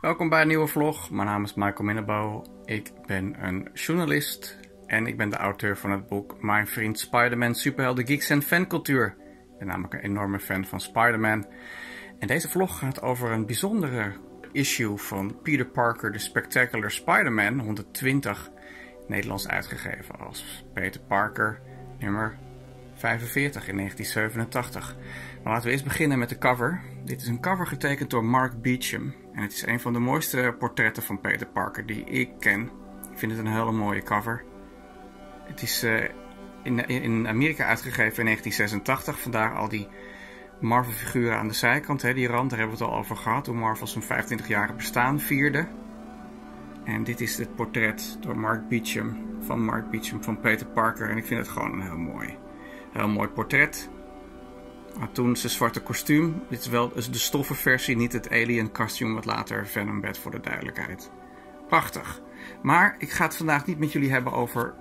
Welkom bij een nieuwe vlog. Mijn naam is Michael Minnebo. Ik ben een journalist en ik ben de auteur van het boek Mijn vriend Spider-Man Superhelden Geeks en Fancultuur. Ik ben namelijk een enorme fan van Spider-Man. En deze vlog gaat over een bijzondere issue van Peter Parker, The Spectacular Spider-Man 120, Nederlands uitgegeven als Peter Parker nummer 45 in 1987. Laten we eerst beginnen met de cover. Dit is een cover getekend door Mark Beecham. En het is een van de mooiste portretten van Peter Parker die ik ken. Ik vind het een hele mooie cover. Het is uh, in, in Amerika uitgegeven in 1986. Vandaar al die Marvel-figuren aan de zijkant. Hè, die rand, daar hebben we het al over gehad. Hoe Marvel zijn 25-jarige bestaan vierde. En dit is het portret door Mark Beecham. Van Mark Beecham van Peter Parker. En ik vind het gewoon een heel mooi, heel mooi portret. Maar toen zijn zwarte kostuum. Dit is wel de stoffen versie, niet het alien kostuum wat later Venom werd voor de duidelijkheid. Prachtig. Maar ik ga het vandaag niet met jullie hebben over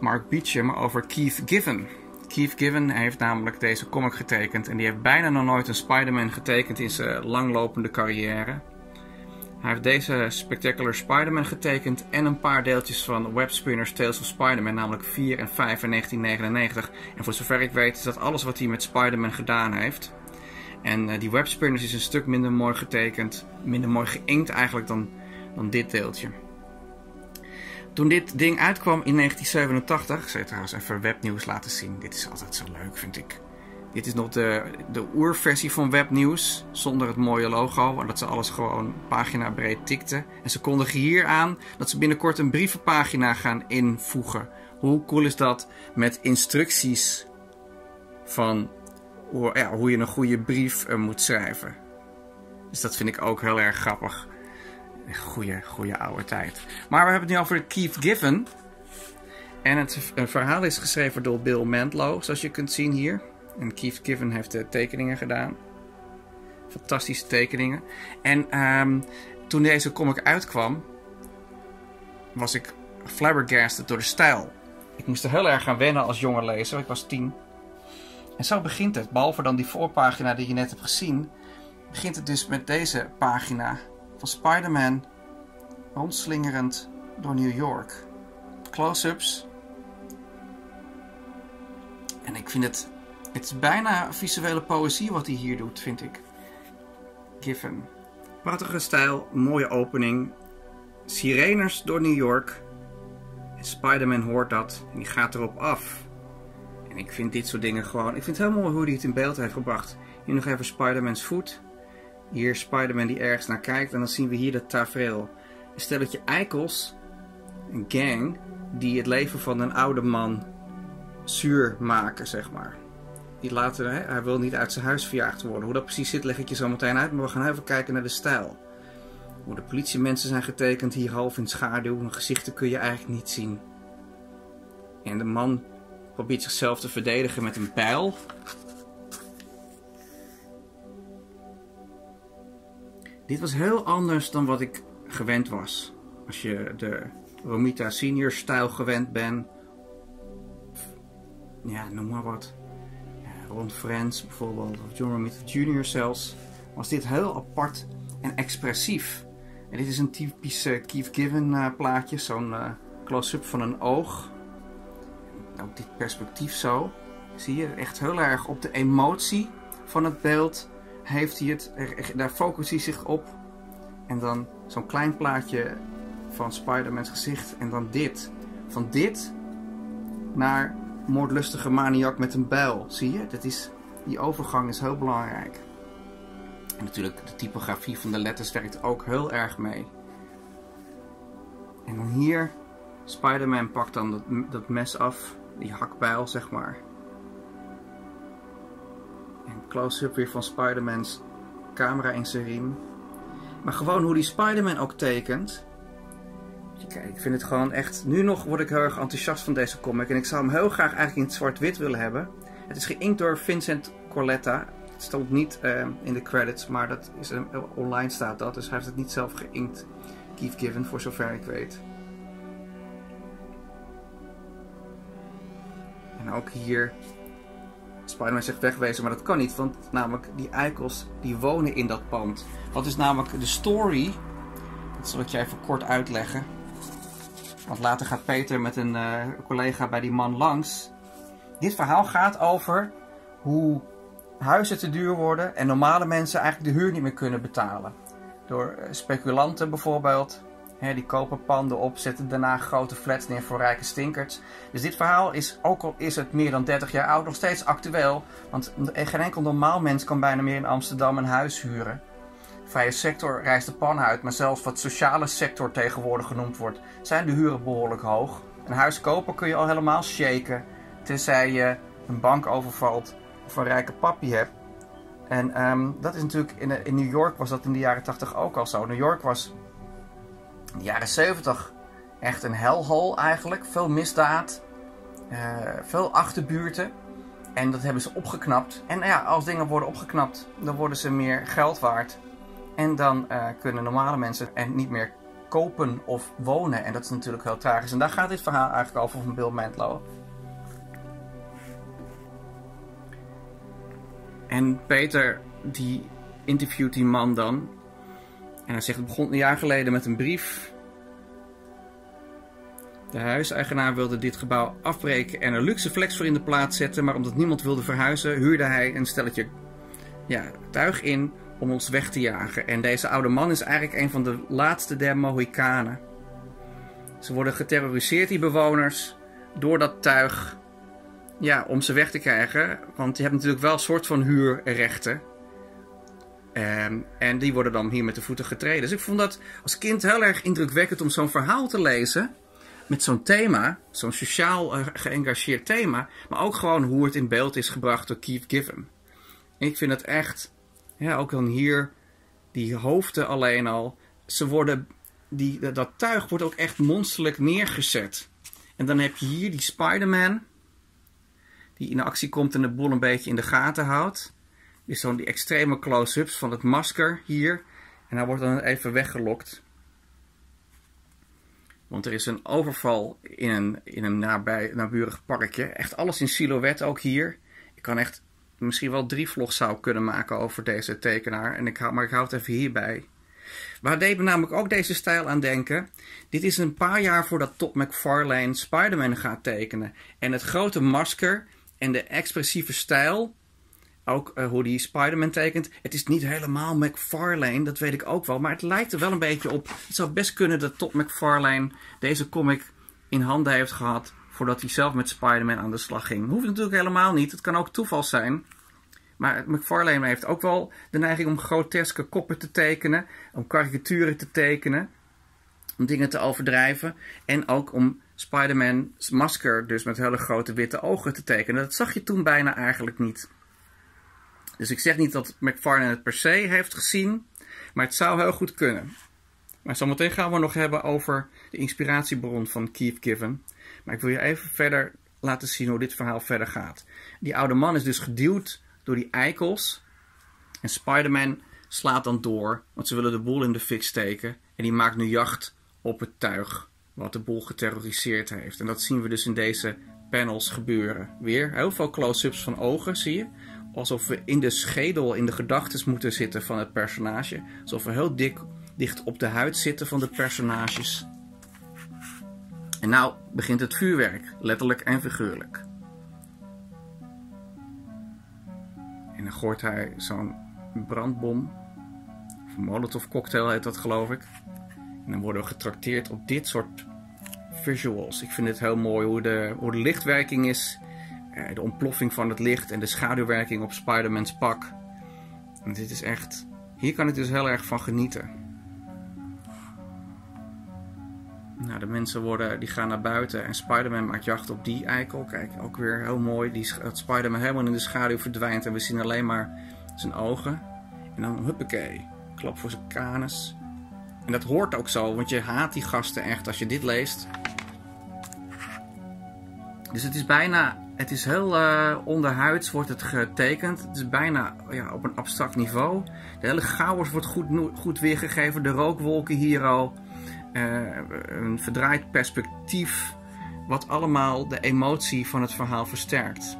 Mark Beecham, maar over Keith Given. Keith Given heeft namelijk deze comic getekend en die heeft bijna nog nooit een Spider-Man getekend in zijn langlopende carrière. Hij heeft deze Spectacular Spider-Man getekend en een paar deeltjes van Webspinners Tales of Spider-Man, namelijk 4 en 5 in 1999. En voor zover ik weet is dat alles wat hij met Spider-Man gedaan heeft. En uh, die Webspinners is een stuk minder mooi getekend, minder mooi geïnkt eigenlijk dan, dan dit deeltje. Toen dit ding uitkwam in 1987, ik zal je trouwens even webnieuws laten zien. Dit is altijd zo leuk, vind ik. Dit is nog de, de oerversie van webnieuws, zonder het mooie logo, want ze alles gewoon pagina breed tikten. En ze kondigen hier aan dat ze binnenkort een brievenpagina gaan invoegen. Hoe cool is dat? Met instructies van hoe, ja, hoe je een goede brief uh, moet schrijven. Dus dat vind ik ook heel erg grappig. Goeie, goede oude tijd. Maar we hebben het nu over Keith Given. En het verhaal is geschreven door Bill Mantlo, zoals je kunt zien hier. En Keith Given heeft de tekeningen gedaan. Fantastische tekeningen. En um, toen deze comic uitkwam, was ik flabbergasted door de stijl. Ik moest er heel erg aan wennen als jonge lezer. Ik was tien. En zo begint het. Behalve dan die voorpagina die je net hebt gezien, begint het dus met deze pagina van Spider-Man rondslingerend door New York. Close-ups. En ik vind het het is bijna visuele poëzie wat hij hier doet, vind ik. Giffen. Prachtige stijl, mooie opening. Sireners door New York. En Spider-Man hoort dat en die gaat erop af. En ik vind dit soort dingen gewoon... Ik vind het heel mooi hoe hij het in beeld heeft gebracht. Hier nog even Spider-Man's voet. Hier Spider-Man die ergens naar kijkt. En dan zien we hier dat tafereel. Een stelletje eikels. Een gang. Die het leven van een oude man zuur maken, zeg maar die later, hè, hij wil niet uit zijn huis verjaagd worden. Hoe dat precies zit leg ik je zo meteen uit, maar we gaan even kijken naar de stijl. Hoe de politiemensen zijn getekend, hier half in schaduw, hun gezichten kun je eigenlijk niet zien. En de man probeert zichzelf te verdedigen met een pijl. Dit was heel anders dan wat ik gewend was. Als je de Romita Senior stijl gewend bent. Ja, noem maar wat rond Friends bijvoorbeeld, of John Romita Jr. zelfs, was dit heel apart en expressief. En dit is een typisch Keith Given uh, plaatje, zo'n uh, close-up van een oog. Ook dit perspectief zo. Zie je, echt heel erg op de emotie van het beeld heeft hij het, daar focust hij zich op. En dan zo'n klein plaatje van Spider-Man's gezicht en dan dit. Van dit naar moordlustige maniak met een bijl. Zie je? Dat is, die overgang is heel belangrijk. En natuurlijk de typografie van de letters werkt ook heel erg mee. En dan hier, Spider-Man pakt dan dat, dat mes af, die hakbijl zeg maar. En close-up weer van Spider-Man's camera in zijn riem. Maar gewoon hoe die Spider-Man ook tekent, Kijk, ik vind het gewoon echt... Nu nog word ik heel erg enthousiast van deze comic. En ik zou hem heel graag eigenlijk in het zwart-wit willen hebben. Het is geïnkt door Vincent Corletta. Het stond niet uh, in de credits, maar dat is, uh, online staat dat. Dus hij heeft het niet zelf geïnkt. Keith Given, voor zover ik weet. En ook hier Spider-Man zegt wegwezen, maar dat kan niet. Want namelijk die eikels die wonen in dat pand. Wat is namelijk de story? Dat zal ik je even kort uitleggen. Want later gaat Peter met een uh, collega bij die man langs. Dit verhaal gaat over hoe huizen te duur worden en normale mensen eigenlijk de huur niet meer kunnen betalen. Door eh, speculanten bijvoorbeeld. die kopen panden op, zetten daarna grote flats neer voor rijke stinkers. Dus dit verhaal is, ook al is het meer dan 30 jaar oud, nog steeds actueel. Want geen enkel normaal mens kan bijna meer in Amsterdam een huis huren. Vrije sector reist de pan uit, maar zelfs wat sociale sector tegenwoordig genoemd wordt, zijn de huren behoorlijk hoog. Een huis kopen kun je al helemaal shaken, tenzij je een bank overvalt of een rijke papi hebt. En um, dat is natuurlijk, in, in New York was dat in de jaren 80 ook al zo. New York was in de jaren 70 echt een hellhole eigenlijk. Veel misdaad, uh, veel achterbuurten. En dat hebben ze opgeknapt. En ja, als dingen worden opgeknapt, dan worden ze meer geld waard. En dan uh, kunnen normale mensen er niet meer kopen of wonen. En dat is natuurlijk heel tragisch. En daar gaat dit verhaal eigenlijk over van Bill Mantlo. En Peter, die interviewt die man dan. En hij zegt, het begon een jaar geleden met een brief. De huiseigenaar wilde dit gebouw afbreken en een luxe flex voor in de plaats zetten. Maar omdat niemand wilde verhuizen, huurde hij een stelletje ja, tuig in om ons weg te jagen. En deze oude man is eigenlijk een van de laatste der Mohikanen. Ze worden geterroriseerd, die bewoners, door dat tuig ja, om ze weg te krijgen. Want je hebt natuurlijk wel een soort van huurrechten. Um, en die worden dan hier met de voeten getreden. Dus ik vond dat als kind heel erg indrukwekkend om zo'n verhaal te lezen. Met zo'n thema, zo'n sociaal uh, geëngageerd thema. Maar ook gewoon hoe het in beeld is gebracht door Keith Giffen. ik vind het echt, ja, ook dan hier, die hoofden alleen al. Ze worden, die, dat tuig wordt ook echt monsterlijk neergezet. En dan heb je hier die Spider-Man die in actie komt en de boel een beetje in de gaten houdt. Is zo'n die extreme close-ups van het masker hier. En hij wordt dan even weggelokt. Want er is een overval in een, in een nabij, naburig parkje. Echt alles in silhouet ook hier. Ik kan echt misschien wel drie vlogs zou kunnen maken over deze tekenaar. En ik hou, maar ik hou het even hierbij. Waar deed me namelijk ook deze stijl aan denken? Dit is een paar jaar voordat Todd McFarlane Spider-Man gaat tekenen. En het grote masker en de expressieve stijl, ook uh, hoe die Spider-Man tekent. Het is niet helemaal McFarlane, dat weet ik ook wel. Maar het lijkt er wel een beetje op. Het zou best kunnen dat Todd McFarlane deze comic in handen heeft gehad. Voordat hij zelf met Spider-Man aan de slag ging. Hoeft natuurlijk helemaal niet. Het kan ook toeval zijn. Maar McFarlane heeft ook wel de neiging om groteske koppen te tekenen. Om karikaturen te tekenen. Om dingen te overdrijven. En ook om Spider-Man's masker dus met hele grote witte ogen te tekenen. Dat zag je toen bijna eigenlijk niet. Dus ik zeg niet dat McFarlane het per se heeft gezien, maar het zou heel goed kunnen. Maar zometeen gaan we nog hebben over de inspiratiebron van Keith Given. Maar ik wil je even verder laten zien hoe dit verhaal verder gaat. Die oude man is dus geduwd door die eikels. En Spider-Man slaat dan door, want ze willen de boel in de fik steken. En die maakt nu jacht op het tuig wat de boel geterroriseerd heeft. En dat zien we dus in deze panels gebeuren. Weer heel veel close-ups van ogen, zie je. Alsof we in de schedel, in de gedachten moeten zitten van het personage. Alsof we heel dik, dicht op de huid zitten van de personages. En nou begint het vuurwerk, letterlijk en figuurlijk. En dan gooit hij zo'n brandbom, of een molotov cocktail heet dat geloof ik. En dan worden we getrakteerd op dit soort visuals. Ik vind het heel mooi hoe de, hoe de lichtwerking is. Eh, de ontploffing van het licht en de schaduwwerking op Spider-Man's pak. Dit is echt... Hier kan ik dus heel erg van genieten. Nou, de mensen worden, die gaan naar buiten en Spider-Man maakt jacht op die eikel. Kijk, ook weer heel mooi. Die, dat Spider-Man helemaal in de schaduw verdwijnt en we zien alleen maar zijn ogen. En dan huppakee, klap voor zijn kanus. En dat hoort ook zo, want je haat die gasten echt als je dit leest. Dus het is bijna, het is heel uh, onderhuids wordt het getekend. Het is bijna ja, op een abstract niveau. De hele chaos wordt goed, goed weergegeven. De rookwolken hier al. Uh, een verdraaid perspectief. Wat allemaal de emotie van het verhaal versterkt.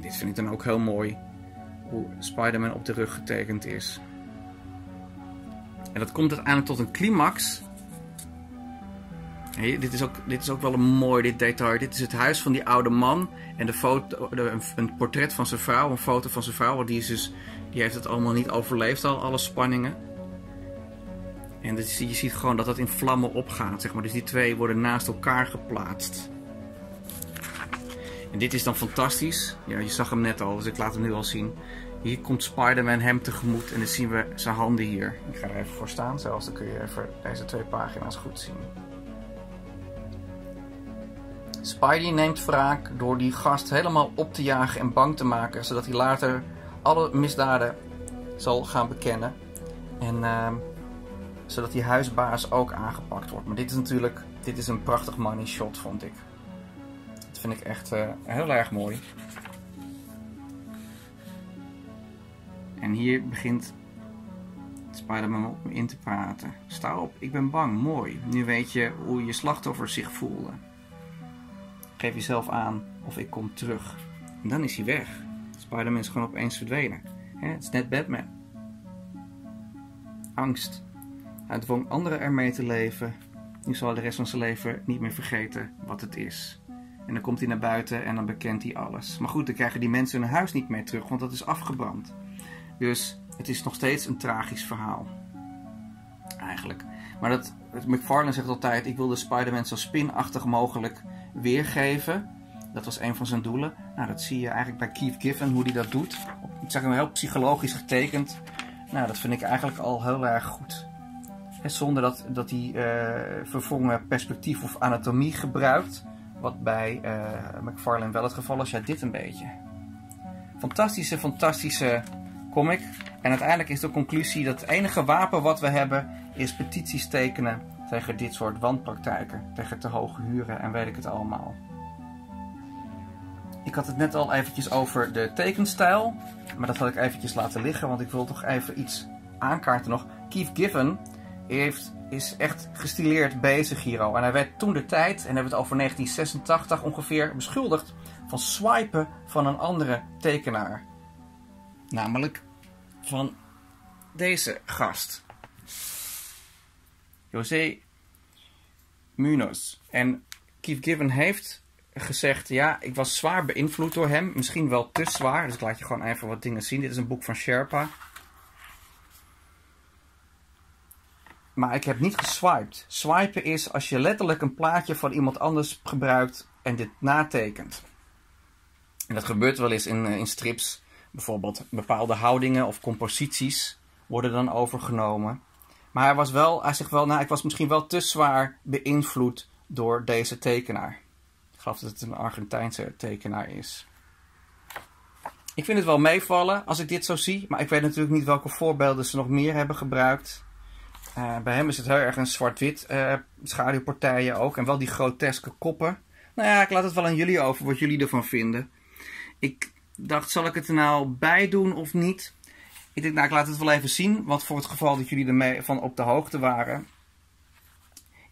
Dit vind ik dan ook heel mooi. Hoe Spider-Man op de rug getekend is. En dat komt uiteindelijk tot een climax. Hey, dit, is ook, dit is ook wel een mooi dit detail. Dit is het huis van die oude man. En de foto, een, portret van zijn vrouw. Een foto van zijn vrouw. Die, is dus, die heeft het allemaal niet overleefd al. Alle spanningen. En je ziet gewoon dat dat in vlammen opgaat. Zeg maar. Dus die twee worden naast elkaar geplaatst. En dit is dan fantastisch. Ja, je zag hem net al. Dus ik laat hem nu al zien. Hier komt Spider-Man hem tegemoet en dan zien we zijn handen hier. Ik ga er even voor staan zelfs, dan kun je even deze twee pagina's goed zien. Spidey neemt wraak door die gast helemaal op te jagen en bang te maken, zodat hij later alle misdaden zal gaan bekennen. En uh, zodat die huisbaas ook aangepakt wordt. Maar dit is natuurlijk dit is een prachtig money shot, vond ik. Dat vind ik echt uh, heel erg mooi. En hier begint Spider-Man op me in te praten. Sta op, ik ben bang, mooi. Nu weet je hoe je slachtoffer zich voelde. Geef jezelf aan of ik kom terug. En dan is hij weg. Spider-Man is gewoon opeens verdwenen. Het is net Batman. Angst. Hij dwong anderen ermee te leven. Nu zal hij de rest van zijn leven niet meer vergeten wat het is. En dan komt hij naar buiten en dan bekent hij alles. Maar goed, dan krijgen die mensen hun huis niet meer terug, want dat is afgebrand. Dus het is nog steeds een tragisch verhaal. Eigenlijk. Maar dat, McFarlane zegt altijd: ik wilde Spider-Man zo spinachtig mogelijk weergeven. Dat was een van zijn doelen. Nou, dat zie je eigenlijk bij Keith Giffen, hoe hij dat doet. Ik zeg hem heel psychologisch getekend. Nou, dat vind ik eigenlijk al heel erg goed. Zonder dat, dat hij uh, vervangen perspectief of anatomie gebruikt. Wat bij uh, McFarlane wel het geval is. Ja, dit een beetje. Fantastische, fantastische comic. En uiteindelijk is de conclusie dat het enige wapen wat we hebben is petities tekenen tegen dit soort wanpraktijken. Tegen te hoge huren en weet ik het allemaal. Ik had het net al eventjes over de tekenstijl. Maar dat had ik eventjes laten liggen, want ik wil toch even iets aankaarten nog. Keith Giffen heeft, is echt gestileerd bezig hier. En hij werd toen de tijd, en hebben we het over 1986 ongeveer, beschuldigd van swipen van een andere tekenaar. Namelijk van deze gast. José Munoz. En Keith Given heeft gezegd, ja, ik was zwaar beïnvloed door hem. Misschien wel te zwaar, dus ik laat je gewoon even wat dingen zien. Dit is een boek van Sherpa. Maar ik heb niet geswiped. Swipen is als je letterlijk een plaatje van iemand anders gebruikt en dit natekent. En dat gebeurt wel eens in, eh, in strips bijvoorbeeld bepaalde houdingen of composities worden dan overgenomen. Maar hij was wel, hij zegt wel, nou, ik was misschien wel te zwaar beïnvloed door deze tekenaar. Ik geloof dat het een Argentijnse tekenaar is. Ik vind het wel meevallen als ik dit zo zie, maar ik weet natuurlijk niet welke voorbeelden ze nog meer hebben gebruikt. Uh, bij hem is het heel erg een zwart-wit uh, schaduwpartijen ook en wel die groteske koppen. Nou ja, ik laat het wel aan jullie over wat jullie ervan vinden. Ik dacht, zal ik het er nou bij doen of niet? Ik denk, nou, ik laat het wel even zien. Want voor het geval dat jullie ermee van op de hoogte waren,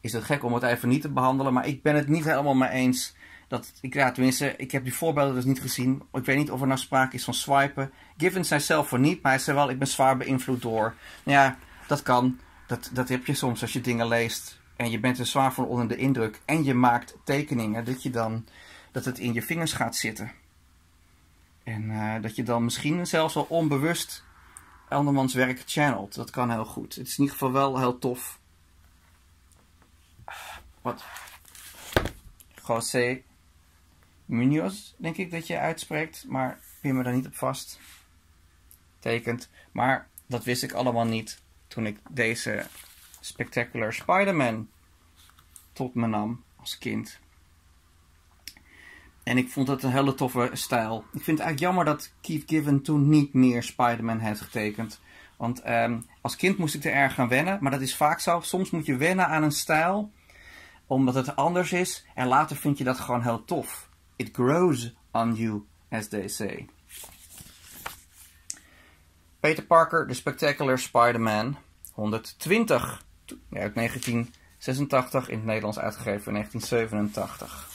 is het gek om het even niet te behandelen. Maar ik ben het niet helemaal mee eens. Dat, ik, ja, tenminste, ik heb die voorbeelden dus niet gezien. Ik weet niet of er nou sprake is van swipen. Given zei zelf voor niet, maar hij zei wel, ik ben zwaar beïnvloed door. Nou ja, dat kan. Dat, dat heb je soms als je dingen leest. En je bent er zwaar van onder de indruk. En je maakt tekeningen. Dat je dan, dat het in je vingers gaat zitten. En uh, dat je dan misschien zelfs wel onbewust andermans werk channelt. Dat kan heel goed. Het is in ieder geval wel heel tof. Wat? José Munoz, denk ik dat je uitspreekt. Maar pin me daar niet op vast. Tekent. Maar dat wist ik allemaal niet toen ik deze Spectacular Spider-Man tot me nam als kind. En ik vond het een hele toffe stijl. Ik vind het eigenlijk jammer dat Keith Given toen niet meer Spider-Man heeft getekend. Want um, als kind moest ik er erg aan wennen. Maar dat is vaak zo. Soms moet je wennen aan een stijl. Omdat het anders is. En later vind je dat gewoon heel tof. It grows on you, as they say. Peter Parker, The Spectacular Spider-Man. 120. Uit 1986 in het Nederlands uitgegeven in 1987.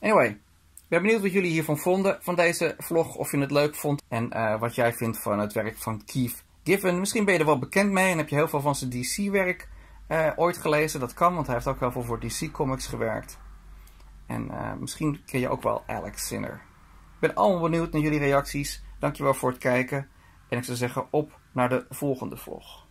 Anyway, Ik ben benieuwd wat jullie hiervan vonden, van deze vlog, of je het leuk vond. En uh, wat jij vindt van het werk van Keith Giffen. Misschien ben je er wel bekend mee en heb je heel veel van zijn DC-werk uh, ooit gelezen. Dat kan, want hij heeft ook heel veel voor DC Comics gewerkt. En uh, misschien ken je ook wel Alex Sinner. Ik ben allemaal benieuwd naar jullie reacties. Dankjewel voor het kijken. En ik zou zeggen op naar de volgende vlog.